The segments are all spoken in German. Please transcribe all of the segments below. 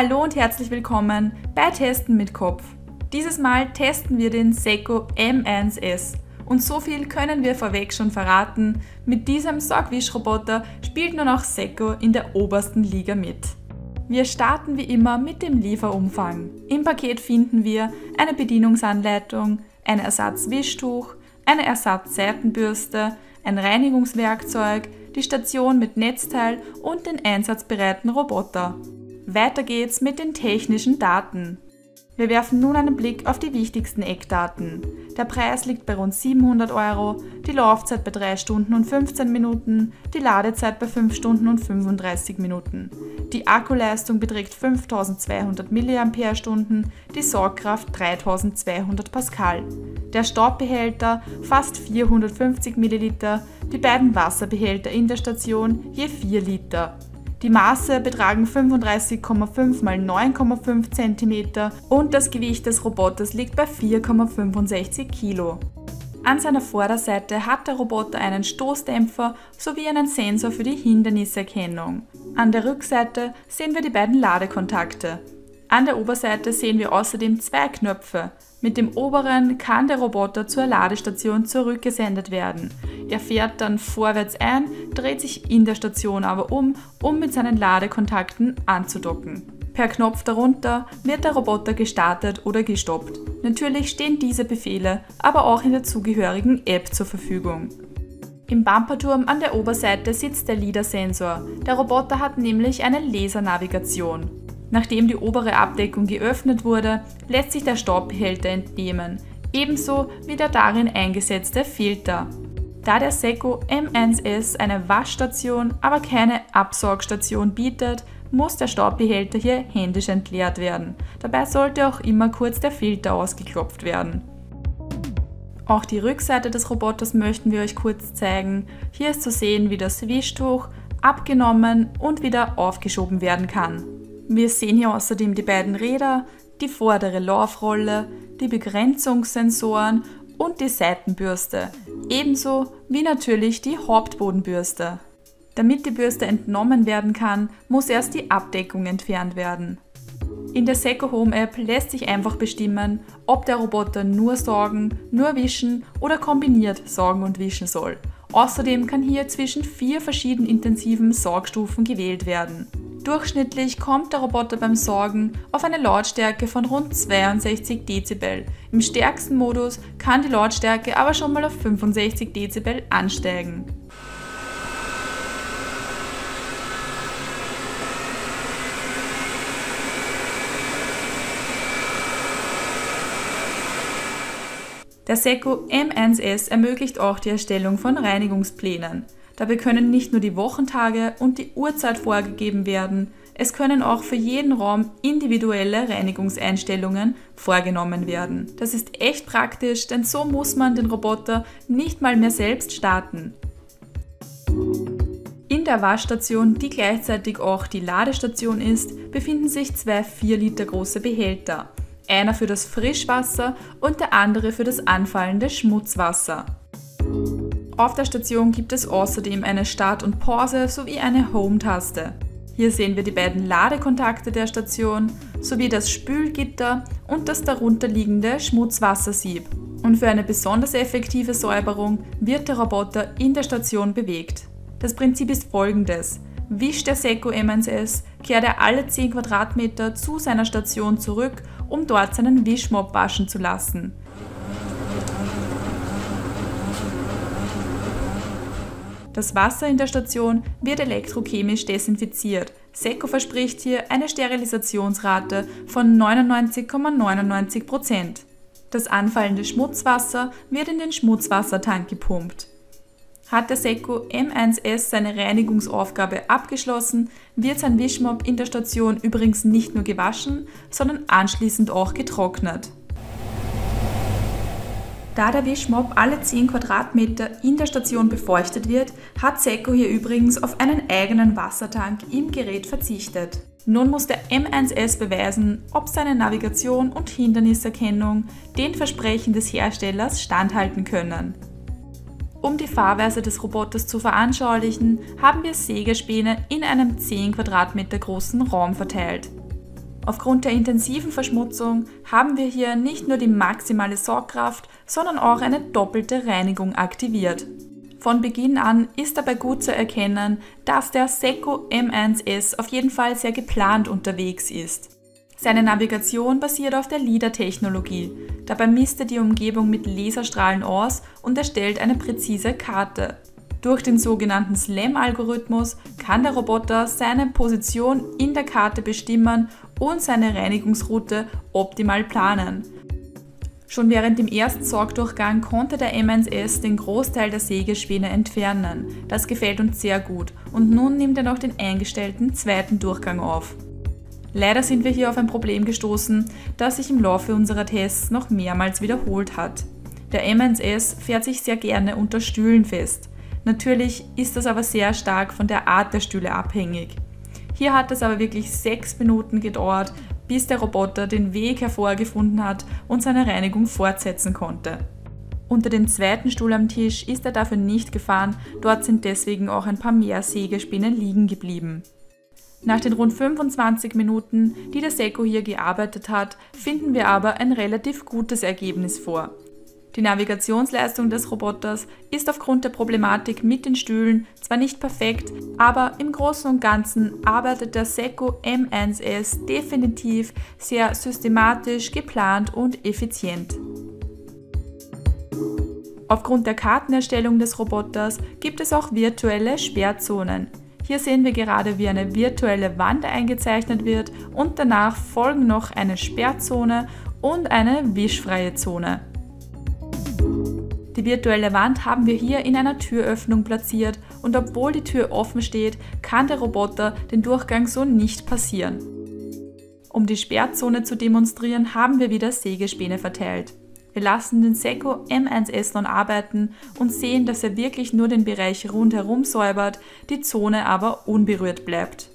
Hallo und herzlich willkommen bei Testen mit Kopf. Dieses Mal testen wir den Seco M1S. Und so viel können wir vorweg schon verraten, mit diesem Sorgwischroboter spielt nun auch Seco in der obersten Liga mit. Wir starten wie immer mit dem Lieferumfang. Im Paket finden wir eine Bedienungsanleitung, ein Ersatzwischtuch, eine Ersatzseitenbürste, ein Reinigungswerkzeug, die Station mit Netzteil und den einsatzbereiten Roboter. Weiter geht's mit den technischen Daten. Wir werfen nun einen Blick auf die wichtigsten Eckdaten. Der Preis liegt bei rund 700 Euro, die Laufzeit bei 3 Stunden und 15 Minuten, die Ladezeit bei 5 Stunden und 35 Minuten. Die Akkuleistung beträgt 5200 mAh, die Sorgkraft 3200 Pascal. Der Staubbehälter fast 450 ml, die beiden Wasserbehälter in der Station je 4 Liter. Die Maße betragen 35,5 x 9,5 cm und das Gewicht des Roboters liegt bei 4,65 kg. An seiner Vorderseite hat der Roboter einen Stoßdämpfer sowie einen Sensor für die Hinderniserkennung. An der Rückseite sehen wir die beiden Ladekontakte. An der Oberseite sehen wir außerdem zwei Knöpfe. Mit dem oberen kann der Roboter zur Ladestation zurückgesendet werden. Er fährt dann vorwärts ein, dreht sich in der Station aber um, um mit seinen Ladekontakten anzudocken. Per Knopf darunter wird der Roboter gestartet oder gestoppt. Natürlich stehen diese Befehle aber auch in der zugehörigen App zur Verfügung. Im Bumperturm an der Oberseite sitzt der LIDAR-Sensor. Der Roboter hat nämlich eine Lasernavigation. Nachdem die obere Abdeckung geöffnet wurde, lässt sich der Staubbehälter entnehmen, ebenso wie der darin eingesetzte Filter. Da der Seco M1S eine Waschstation, aber keine Absaugstation bietet, muss der Staubbehälter hier händisch entleert werden. Dabei sollte auch immer kurz der Filter ausgeklopft werden. Auch die Rückseite des Roboters möchten wir euch kurz zeigen. Hier ist zu sehen, wie das Wischtuch abgenommen und wieder aufgeschoben werden kann. Wir sehen hier außerdem die beiden Räder, die vordere Laufrolle, die Begrenzungssensoren und die Seitenbürste, ebenso wie natürlich die Hauptbodenbürste. Damit die Bürste entnommen werden kann, muss erst die Abdeckung entfernt werden. In der Seco Home App lässt sich einfach bestimmen, ob der Roboter nur saugen, nur wischen oder kombiniert saugen und wischen soll. Außerdem kann hier zwischen vier verschiedenen intensiven Saugstufen gewählt werden. Durchschnittlich kommt der Roboter beim Sorgen auf eine Lautstärke von rund 62 Dezibel. Im stärksten Modus kann die Lautstärke aber schon mal auf 65 Dezibel ansteigen. Der Seco M1S ermöglicht auch die Erstellung von Reinigungsplänen. Dabei können nicht nur die Wochentage und die Uhrzeit vorgegeben werden, es können auch für jeden Raum individuelle Reinigungseinstellungen vorgenommen werden. Das ist echt praktisch, denn so muss man den Roboter nicht mal mehr selbst starten. In der Waschstation, die gleichzeitig auch die Ladestation ist, befinden sich zwei 4 Liter große Behälter. Einer für das Frischwasser und der andere für das anfallende Schmutzwasser. Auf der Station gibt es außerdem eine Start- und Pause sowie eine Home-Taste. Hier sehen wir die beiden Ladekontakte der Station sowie das Spülgitter und das darunterliegende Schmutzwassersieb. Und für eine besonders effektive Säuberung wird der Roboter in der Station bewegt. Das Prinzip ist folgendes. Wischt der Seco M1S, kehrt er alle 10 Quadratmeter zu seiner Station zurück, um dort seinen Wischmob waschen zu lassen. Das Wasser in der Station wird elektrochemisch desinfiziert. Seco verspricht hier eine Sterilisationsrate von 99,99%. ,99%. Das anfallende Schmutzwasser wird in den Schmutzwassertank gepumpt. Hat der Seco M1S seine Reinigungsaufgabe abgeschlossen, wird sein Wischmob in der Station übrigens nicht nur gewaschen, sondern anschließend auch getrocknet. Da der Wischmob alle 10 Quadratmeter in der Station befeuchtet wird, hat Seco hier übrigens auf einen eigenen Wassertank im Gerät verzichtet. Nun muss der M1S beweisen, ob seine Navigation und Hinderniserkennung den Versprechen des Herstellers standhalten können. Um die Fahrweise des Roboters zu veranschaulichen, haben wir Sägespäne in einem 10 Quadratmeter großen Raum verteilt. Aufgrund der intensiven Verschmutzung haben wir hier nicht nur die maximale Sorgkraft, sondern auch eine doppelte Reinigung aktiviert. Von Beginn an ist dabei gut zu erkennen, dass der Seco M1S auf jeden Fall sehr geplant unterwegs ist. Seine Navigation basiert auf der LIDAR-Technologie. Dabei misst er die Umgebung mit Laserstrahlen aus und erstellt eine präzise Karte. Durch den sogenannten SLAM-Algorithmus kann der Roboter seine Position in der Karte bestimmen und seine Reinigungsroute optimal planen. Schon während dem ersten Sorgdurchgang konnte der M1S den Großteil der Sägespäne entfernen. Das gefällt uns sehr gut und nun nimmt er noch den eingestellten zweiten Durchgang auf. Leider sind wir hier auf ein Problem gestoßen, das sich im Laufe unserer Tests noch mehrmals wiederholt hat. Der M1S fährt sich sehr gerne unter Stühlen fest. Natürlich ist das aber sehr stark von der Art der Stühle abhängig. Hier hat es aber wirklich sechs Minuten gedauert, bis der Roboter den Weg hervorgefunden hat und seine Reinigung fortsetzen konnte. Unter dem zweiten Stuhl am Tisch ist er dafür nicht gefahren, dort sind deswegen auch ein paar mehr Sägespinnen liegen geblieben. Nach den rund 25 Minuten, die der Seko hier gearbeitet hat, finden wir aber ein relativ gutes Ergebnis vor. Die Navigationsleistung des Roboters ist aufgrund der Problematik mit den Stühlen zwar nicht perfekt, aber im Großen und Ganzen arbeitet der Seco M1S definitiv sehr systematisch, geplant und effizient. Aufgrund der Kartenerstellung des Roboters gibt es auch virtuelle Sperrzonen. Hier sehen wir gerade, wie eine virtuelle Wand eingezeichnet wird und danach folgen noch eine Sperrzone und eine wischfreie Zone. Die virtuelle Wand haben wir hier in einer Türöffnung platziert und obwohl die Tür offen steht, kann der Roboter den Durchgang so nicht passieren. Um die Sperrzone zu demonstrieren, haben wir wieder Sägespäne verteilt. Wir lassen den Seco M1S nun arbeiten und sehen, dass er wirklich nur den Bereich rundherum säubert, die Zone aber unberührt bleibt.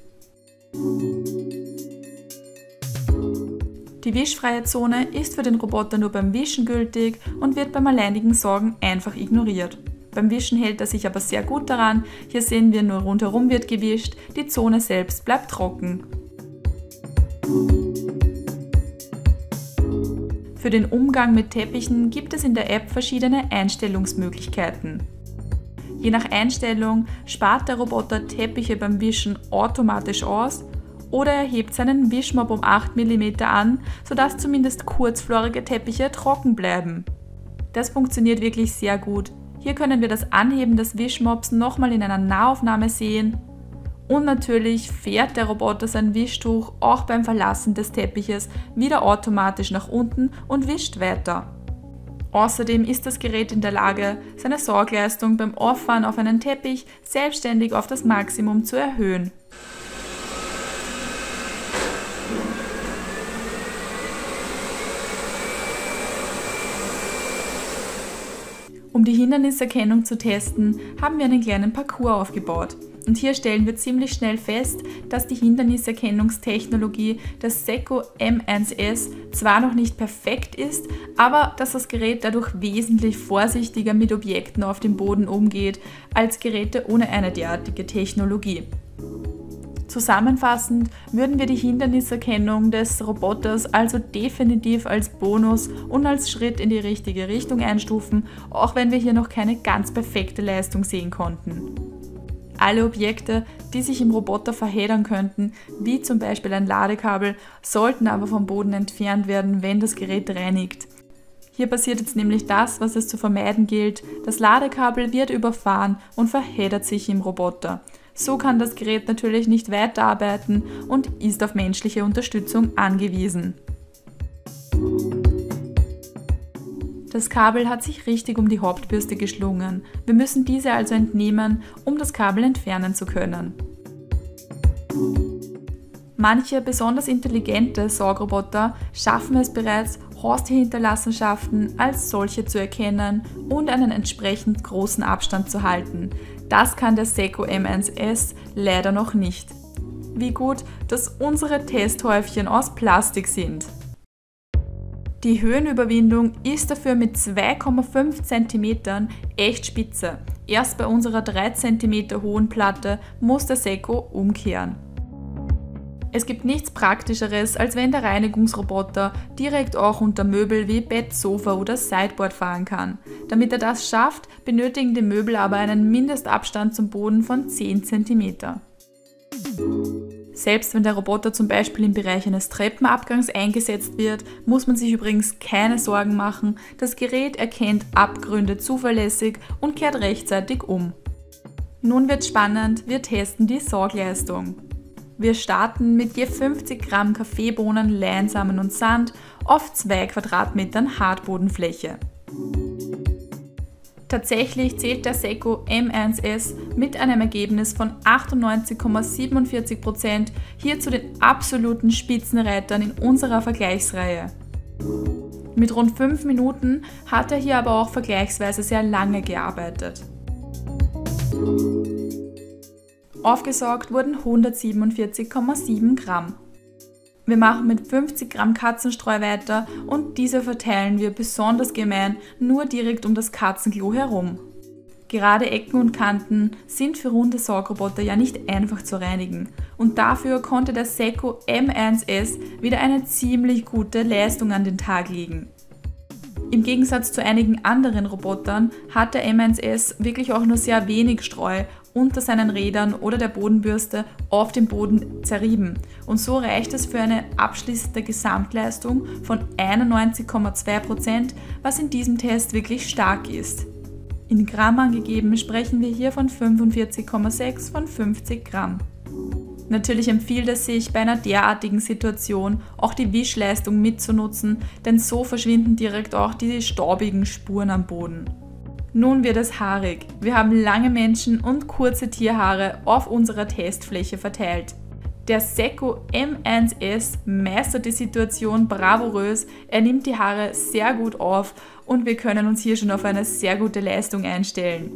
Die wischfreie Zone ist für den Roboter nur beim Wischen gültig und wird beim alleinigen Sorgen einfach ignoriert. Beim Wischen hält er sich aber sehr gut daran. Hier sehen wir nur rundherum wird gewischt, die Zone selbst bleibt trocken. Für den Umgang mit Teppichen gibt es in der App verschiedene Einstellungsmöglichkeiten. Je nach Einstellung spart der Roboter Teppiche beim Wischen automatisch aus oder er hebt seinen Wischmob um 8 mm an, sodass zumindest kurzflorige Teppiche trocken bleiben. Das funktioniert wirklich sehr gut. Hier können wir das Anheben des Wischmobs nochmal in einer Nahaufnahme sehen und natürlich fährt der Roboter sein Wischtuch auch beim Verlassen des Teppiches wieder automatisch nach unten und wischt weiter. Außerdem ist das Gerät in der Lage, seine Sorgleistung beim Auffahren auf einen Teppich selbstständig auf das Maximum zu erhöhen. Um die Hinderniserkennung zu testen, haben wir einen kleinen Parcours aufgebaut. Und hier stellen wir ziemlich schnell fest, dass die Hinderniserkennungstechnologie des Seco M1S zwar noch nicht perfekt ist, aber dass das Gerät dadurch wesentlich vorsichtiger mit Objekten auf dem Boden umgeht als Geräte ohne eine derartige Technologie. Zusammenfassend würden wir die Hinderniserkennung des Roboters also definitiv als Bonus und als Schritt in die richtige Richtung einstufen, auch wenn wir hier noch keine ganz perfekte Leistung sehen konnten. Alle Objekte, die sich im Roboter verheddern könnten, wie zum Beispiel ein Ladekabel, sollten aber vom Boden entfernt werden, wenn das Gerät reinigt. Hier passiert jetzt nämlich das, was es zu vermeiden gilt. Das Ladekabel wird überfahren und verheddert sich im Roboter. So kann das Gerät natürlich nicht weiterarbeiten und ist auf menschliche Unterstützung angewiesen. Das Kabel hat sich richtig um die Hauptbürste geschlungen. Wir müssen diese also entnehmen, um das Kabel entfernen zu können. Manche besonders intelligente Saugroboter schaffen es bereits, Haustierhinterlassenschaften als solche zu erkennen und einen entsprechend großen Abstand zu halten. Das kann der Seco M1S leider noch nicht. Wie gut, dass unsere Testhäufchen aus Plastik sind. Die Höhenüberwindung ist dafür mit 2,5 cm echt spitze. Erst bei unserer 3 cm hohen Platte muss der Sekko umkehren. Es gibt nichts Praktischeres, als wenn der Reinigungsroboter direkt auch unter Möbel wie Bett, Sofa oder Sideboard fahren kann. Damit er das schafft, benötigen die Möbel aber einen Mindestabstand zum Boden von 10 cm. Selbst wenn der Roboter zum Beispiel im Bereich eines Treppenabgangs eingesetzt wird, muss man sich übrigens keine Sorgen machen. Das Gerät erkennt Abgründe zuverlässig und kehrt rechtzeitig um. Nun wird spannend, wir testen die Sorgleistung. Wir starten mit je 50 Gramm Kaffeebohnen, Leinsamen und Sand auf 2 Quadratmetern Hartbodenfläche. Tatsächlich zählt der Seco M1S mit einem Ergebnis von 98,47% hier zu den absoluten Spitzenreitern in unserer Vergleichsreihe. Mit rund 5 Minuten hat er hier aber auch vergleichsweise sehr lange gearbeitet. Aufgesaugt wurden 147,7 Gramm. Wir machen mit 50 Gramm Katzenstreu weiter und diese verteilen wir besonders gemein nur direkt um das Katzenklo herum. Gerade Ecken und Kanten sind für runde Saugroboter ja nicht einfach zu reinigen und dafür konnte der Seco M1S wieder eine ziemlich gute Leistung an den Tag legen. Im Gegensatz zu einigen anderen Robotern hat der M1S wirklich auch nur sehr wenig Streu unter seinen Rädern oder der Bodenbürste auf dem Boden zerrieben. Und so reicht es für eine abschließende Gesamtleistung von 91,2%, was in diesem Test wirklich stark ist. In Gramm angegeben sprechen wir hier von 45,6 von 50 Gramm. Natürlich empfiehlt es sich bei einer derartigen Situation auch die Wischleistung mitzunutzen, denn so verschwinden direkt auch die staubigen Spuren am Boden. Nun wird es haarig. Wir haben lange Menschen und kurze Tierhaare auf unserer Testfläche verteilt. Der Seco M1S meistert die Situation bravourös, er nimmt die Haare sehr gut auf und wir können uns hier schon auf eine sehr gute Leistung einstellen.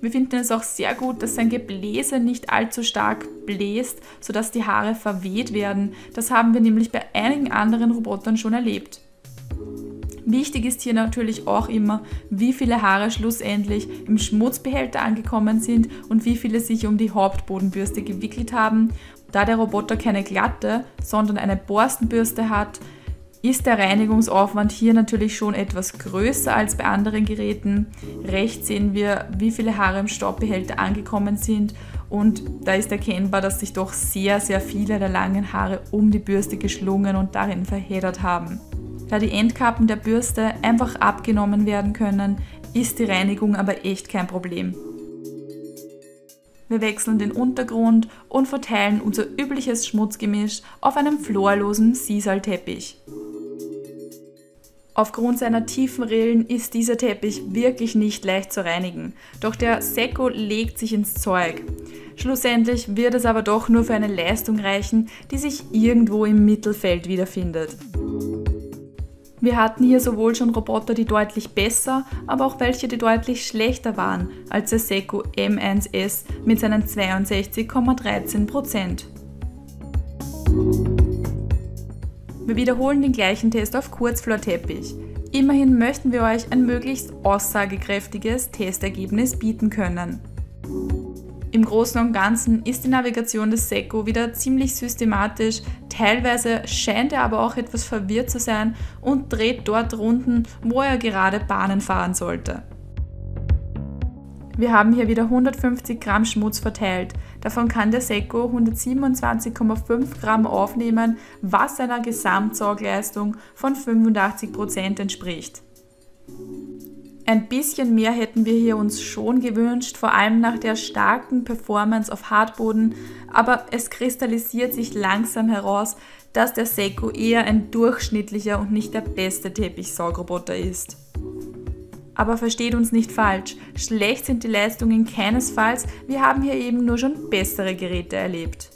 Wir finden es auch sehr gut, dass sein Gebläse nicht allzu stark bläst, sodass die Haare verweht werden. Das haben wir nämlich bei einigen anderen Robotern schon erlebt. Wichtig ist hier natürlich auch immer, wie viele Haare schlussendlich im Schmutzbehälter angekommen sind und wie viele sich um die Hauptbodenbürste gewickelt haben. Da der Roboter keine glatte, sondern eine Borstenbürste hat, ist der Reinigungsaufwand hier natürlich schon etwas größer als bei anderen Geräten. Rechts sehen wir, wie viele Haare im Staubbehälter angekommen sind und da ist erkennbar, dass sich doch sehr, sehr viele der langen Haare um die Bürste geschlungen und darin verheddert haben. Da die Endkappen der Bürste einfach abgenommen werden können, ist die Reinigung aber echt kein Problem. Wir wechseln den Untergrund und verteilen unser übliches Schmutzgemisch auf einem florlosen Sisalteppich. Aufgrund seiner tiefen Rillen ist dieser Teppich wirklich nicht leicht zu reinigen, doch der Sekko legt sich ins Zeug. Schlussendlich wird es aber doch nur für eine Leistung reichen, die sich irgendwo im Mittelfeld wiederfindet. Wir hatten hier sowohl schon Roboter, die deutlich besser, aber auch welche, die deutlich schlechter waren als der Seco M1S mit seinen 62,13%. Wir wiederholen den gleichen Test auf Kurzflorteppich. Immerhin möchten wir euch ein möglichst aussagekräftiges Testergebnis bieten können. Im Großen und Ganzen ist die Navigation des Seco wieder ziemlich systematisch, teilweise scheint er aber auch etwas verwirrt zu sein und dreht dort Runden, wo er gerade Bahnen fahren sollte. Wir haben hier wieder 150 Gramm Schmutz verteilt. Davon kann der Seco 127,5 Gramm aufnehmen, was einer Gesamtsaugleistung von 85% entspricht. Ein bisschen mehr hätten wir hier uns schon gewünscht, vor allem nach der starken Performance auf Hartboden, aber es kristallisiert sich langsam heraus, dass der Seco eher ein durchschnittlicher und nicht der beste Teppichsaugroboter ist. Aber versteht uns nicht falsch, schlecht sind die Leistungen keinesfalls, wir haben hier eben nur schon bessere Geräte erlebt.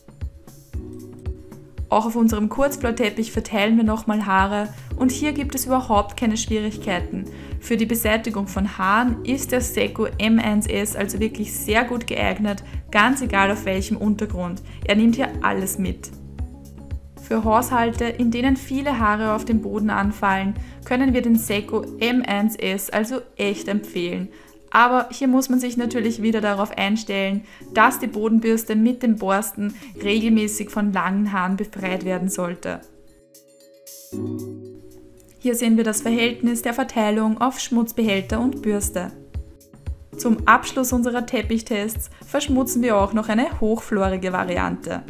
Auch auf unserem Kurzblautteppich verteilen wir nochmal Haare und hier gibt es überhaupt keine Schwierigkeiten. Für die Beseitigung von Haaren ist der Seco M1S also wirklich sehr gut geeignet, ganz egal auf welchem Untergrund. Er nimmt hier alles mit. Für Haushalte, in denen viele Haare auf dem Boden anfallen, können wir den Seco M1S also echt empfehlen. Aber hier muss man sich natürlich wieder darauf einstellen, dass die Bodenbürste mit den Borsten regelmäßig von langen Haaren befreit werden sollte. Hier sehen wir das Verhältnis der Verteilung auf Schmutzbehälter und Bürste. Zum Abschluss unserer Teppichtests verschmutzen wir auch noch eine hochflorige Variante.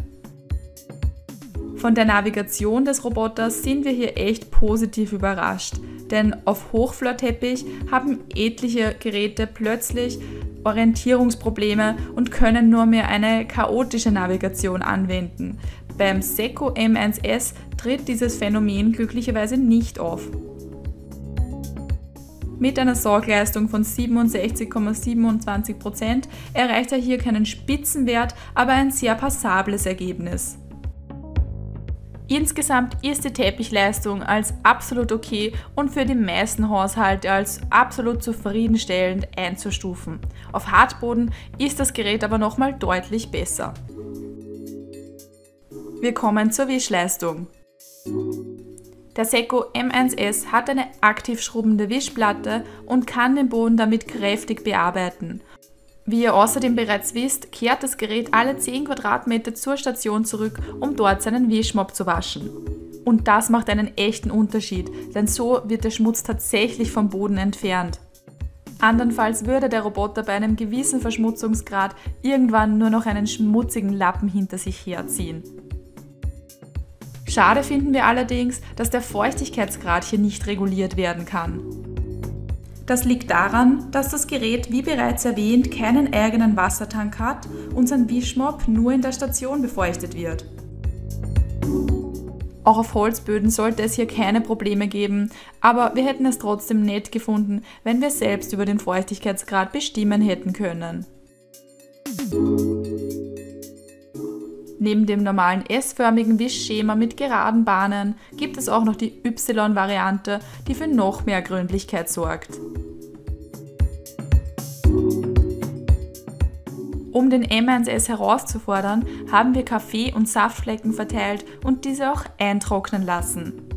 Von der Navigation des Roboters sind wir hier echt positiv überrascht, denn auf Hochflorteppich haben etliche Geräte plötzlich Orientierungsprobleme und können nur mehr eine chaotische Navigation anwenden. Beim Seco M1S tritt dieses Phänomen glücklicherweise nicht auf. Mit einer Sorgleistung von 67,27% erreicht er hier keinen Spitzenwert, aber ein sehr passables Ergebnis. Insgesamt ist die Teppichleistung als absolut okay und für die meisten Haushalte als absolut zufriedenstellend einzustufen. Auf Hartboden ist das Gerät aber nochmal deutlich besser. Wir kommen zur Wischleistung. Der Seco M1S hat eine aktiv schrubbende Wischplatte und kann den Boden damit kräftig bearbeiten. Wie ihr außerdem bereits wisst, kehrt das Gerät alle 10 Quadratmeter zur Station zurück, um dort seinen Wischmopp zu waschen. Und das macht einen echten Unterschied, denn so wird der Schmutz tatsächlich vom Boden entfernt. Andernfalls würde der Roboter bei einem gewissen Verschmutzungsgrad irgendwann nur noch einen schmutzigen Lappen hinter sich herziehen. Schade finden wir allerdings, dass der Feuchtigkeitsgrad hier nicht reguliert werden kann. Das liegt daran, dass das Gerät, wie bereits erwähnt, keinen eigenen Wassertank hat und sein Wischmopp nur in der Station befeuchtet wird. Auch auf Holzböden sollte es hier keine Probleme geben, aber wir hätten es trotzdem nett gefunden, wenn wir selbst über den Feuchtigkeitsgrad bestimmen hätten können. Neben dem normalen S-förmigen Wischschema mit geraden Bahnen gibt es auch noch die Y-Variante, die für noch mehr Gründlichkeit sorgt. Um den M1S herauszufordern, haben wir Kaffee- und Saftflecken verteilt und diese auch eintrocknen lassen.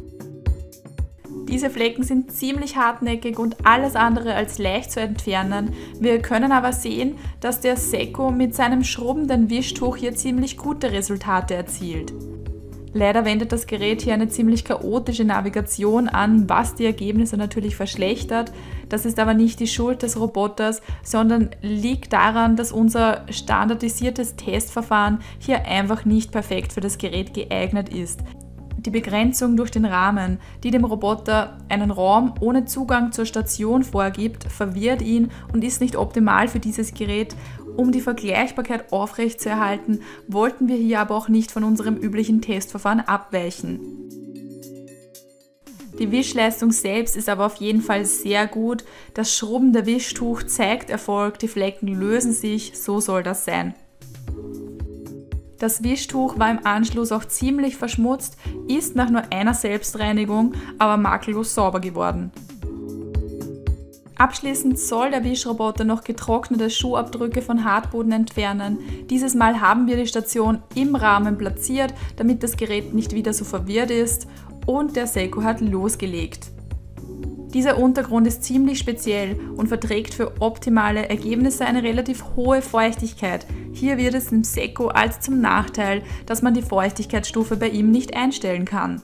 Diese Flecken sind ziemlich hartnäckig und alles andere als leicht zu entfernen. Wir können aber sehen, dass der Seco mit seinem schrubbenden Wischtuch hier ziemlich gute Resultate erzielt. Leider wendet das Gerät hier eine ziemlich chaotische Navigation an, was die Ergebnisse natürlich verschlechtert. Das ist aber nicht die Schuld des Roboters, sondern liegt daran, dass unser standardisiertes Testverfahren hier einfach nicht perfekt für das Gerät geeignet ist. Die Begrenzung durch den Rahmen, die dem Roboter einen Raum ohne Zugang zur Station vorgibt, verwirrt ihn und ist nicht optimal für dieses Gerät. Um die Vergleichbarkeit aufrechtzuerhalten, wollten wir hier aber auch nicht von unserem üblichen Testverfahren abweichen. Die Wischleistung selbst ist aber auf jeden Fall sehr gut. Das Schrubben der Wischtuch zeigt Erfolg, die Flecken lösen sich, so soll das sein. Das Wischtuch war im Anschluss auch ziemlich verschmutzt, ist nach nur einer Selbstreinigung aber makellos sauber geworden. Abschließend soll der Wischroboter noch getrocknete Schuhabdrücke von Hartboden entfernen. Dieses Mal haben wir die Station im Rahmen platziert, damit das Gerät nicht wieder so verwirrt ist und der Seco hat losgelegt. Dieser Untergrund ist ziemlich speziell und verträgt für optimale Ergebnisse eine relativ hohe Feuchtigkeit. Hier wird es im Seco als zum Nachteil, dass man die Feuchtigkeitsstufe bei ihm nicht einstellen kann.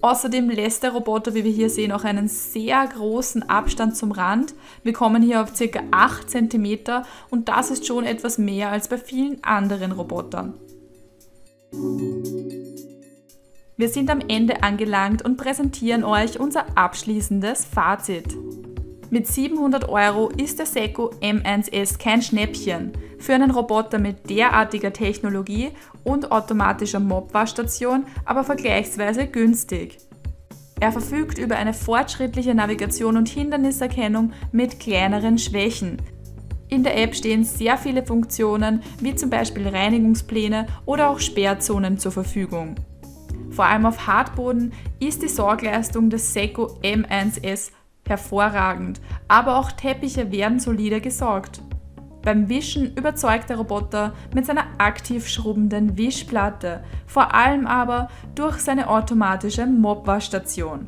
Außerdem lässt der Roboter, wie wir hier sehen, auch einen sehr großen Abstand zum Rand. Wir kommen hier auf ca. 8 cm und das ist schon etwas mehr als bei vielen anderen Robotern. Wir sind am Ende angelangt und präsentieren euch unser abschließendes Fazit. Mit 700 Euro ist der Seco M1S kein Schnäppchen. Für einen Roboter mit derartiger Technologie und automatischer Mobwaschstation aber vergleichsweise günstig. Er verfügt über eine fortschrittliche Navigation und Hinderniserkennung mit kleineren Schwächen. In der App stehen sehr viele Funktionen wie zum Beispiel Reinigungspläne oder auch Sperrzonen zur Verfügung. Vor allem auf Hartboden ist die Sorgleistung des Seco M1S hervorragend, aber auch Teppiche werden solide gesaugt. Beim Wischen überzeugt der Roboter mit seiner aktiv schrubbenden Wischplatte, vor allem aber durch seine automatische Mobwaschstation.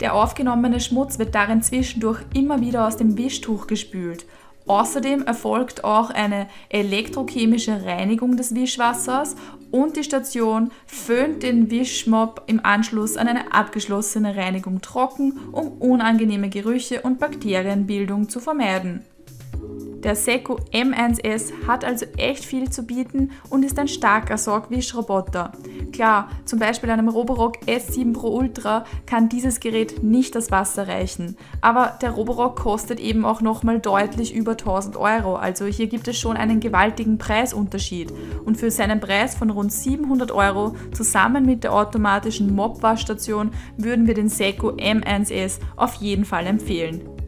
Der aufgenommene Schmutz wird darin zwischendurch immer wieder aus dem Wischtuch gespült. Außerdem erfolgt auch eine elektrochemische Reinigung des Wischwassers und die Station föhnt den Wischmob im Anschluss an eine abgeschlossene Reinigung trocken, um unangenehme Gerüche und Bakterienbildung zu vermeiden. Der Seco M1S hat also echt viel zu bieten und ist ein starker Sorgwischroboter. Klar, zum Beispiel einem Roborock S7 Pro Ultra kann dieses Gerät nicht das Wasser reichen, aber der Roborock kostet eben auch nochmal deutlich über 1000 Euro, also hier gibt es schon einen gewaltigen Preisunterschied und für seinen Preis von rund 700 Euro zusammen mit der automatischen Mobwaschstation würden wir den Seco M1S auf jeden Fall empfehlen.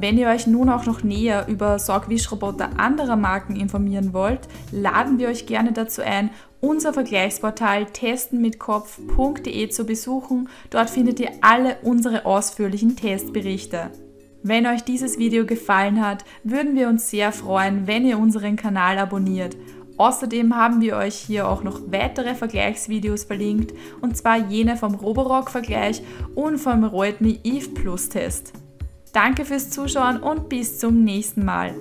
Wenn ihr euch nun auch noch näher über Sorgwischroboter anderer Marken informieren wollt, laden wir euch gerne dazu ein, unser Vergleichsportal testenmitkopf.de zu besuchen. Dort findet ihr alle unsere ausführlichen Testberichte. Wenn euch dieses Video gefallen hat, würden wir uns sehr freuen, wenn ihr unseren Kanal abonniert. Außerdem haben wir euch hier auch noch weitere Vergleichsvideos verlinkt, und zwar jene vom Roborock-Vergleich und vom Reutmi Eve Plus Test. Danke fürs Zuschauen und bis zum nächsten Mal.